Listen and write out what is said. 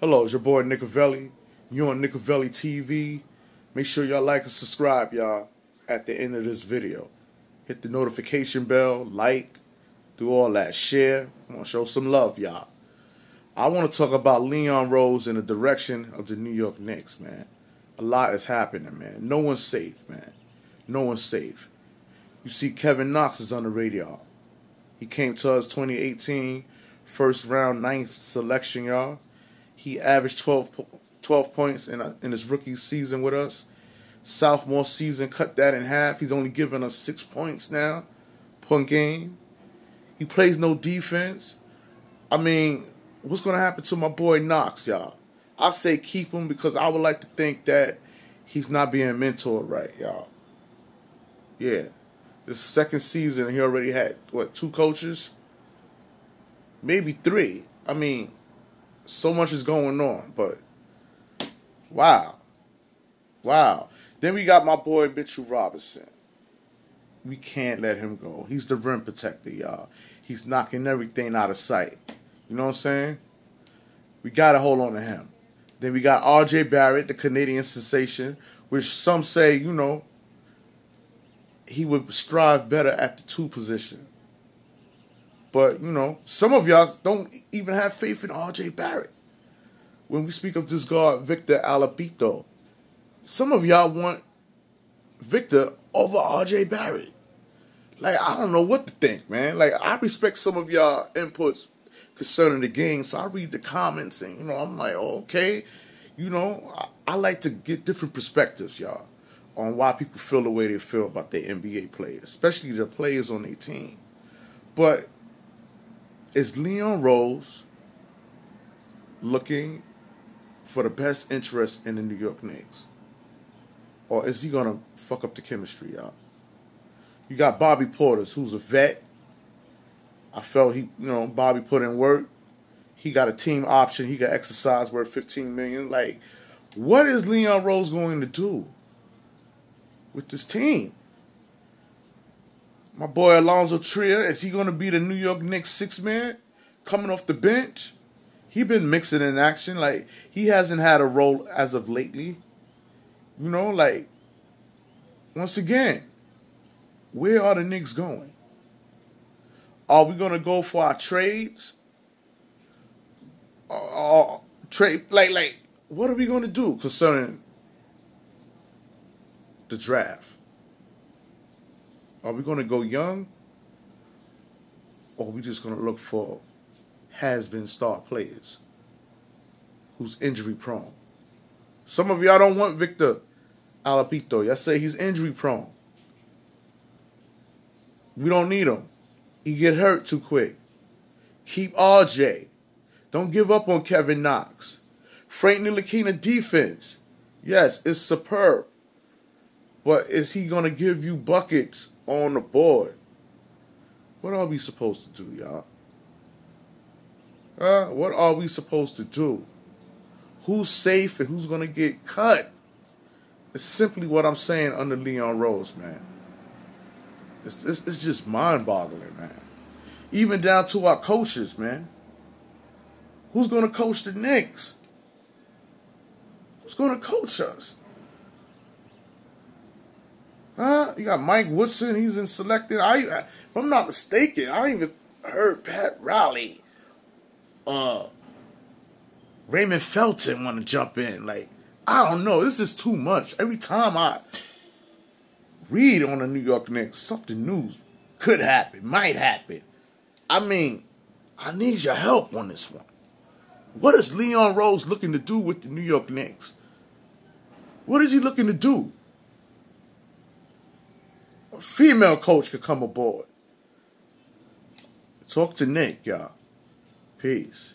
Hello, it's your boy Knikaveli. You on Knikaveli TV. Make sure y'all like and subscribe, y'all, at the end of this video. Hit the notification bell, like, do all that. Share. I want to show some love, y'all. I want to talk about Leon Rose in the direction of the New York Knicks, man. A lot is happening, man. No one's safe, man. No one's safe. You see, Kevin Knox is on the radar. He came to us 2018, first round, ninth selection, y'all. He averaged 12, 12 points in, a, in his rookie season with us. Sophomore season, cut that in half. He's only given us six points now per game. He plays no defense. I mean, what's going to happen to my boy Knox, y'all? I say keep him because I would like to think that he's not being mentored right, y'all. Yeah. This second season, he already had, what, two coaches? Maybe three. I mean, so much is going on, but wow. Wow. Then we got my boy Mitchell Robinson. We can't let him go. He's the rim protector, y'all. He's knocking everything out of sight. You know what I'm saying? We got to hold on to him. Then we got R.J. Barrett, the Canadian sensation, which some say, you know, he would strive better at the two position. But, you know, some of y'all don't even have faith in R.J. Barrett. When we speak of this guard, Victor Oladipo, some of y'all want Victor over R.J. Barrett. Like, I don't know what to think, man. Like, I respect some of y'all inputs concerning the game. So I read the comments and, you know, I'm like, oh, okay. You know, I, I, like to get different perspectives, y'all, on why people feel the way they feel about their NBA players, especially the players on their team. But is Leon Rose looking for the best interest in the New York Knicks? Or is he going to fuck up the chemistry, y'all? You got Bobby Portis, who's a vet I felt he, you know, Bobby put in work. He got a team option. He got exercise worth 15 million. Like, what is Leon Rose going to do with this team? My boy Alonzo Trier, is he going to be the New York Knicks six man coming off the bench? He been mixing in action. Like, he hasn't had a role as of lately. You know, like, once again, where are the Knicks going? Are we gonna go for our trades? Uh, trade like like what are we gonna do concerning the draft? Are we gonna go young? Or are we just gonna look for has been star players who's injury prone? Some of y'all don't want Victor Oladipo. Y'all say he's injury prone. We don't need him. He get hurt too quick. Keep RJ. Don't give up on Kevin Knox. Frank Ntilikina defense. Yes, it's superb. But is he going to give you buckets on the board? What are we supposed to do, y'all? Huh? What are we supposed to do? Who's safe and who's going to get cut? It's simply what I'm saying under Leon Rose, man. It's, it's, it's just mind boggling, man. Even down to our coaches, man. Who's going to coach the Knicks? Who's going to coach us? Huh? You got Mike Woodson. He's in selected. I, if I'm not mistaken, I even heard Pat Riley, uh, Raymond Felton want to jump in. Like, I don't know. This is too much. Every time I read on the New York Knicks, something new could happen, might happen. I mean, I need your help on this one. What is Leon Rose looking to do with the New York Knicks? What is he looking to do? A female coach could come aboard. Talk to Nick, y'all. Peace.